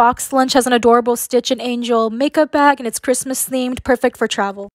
box lunch has an adorable Stitch and Angel makeup bag and it's Christmas themed, perfect for travel.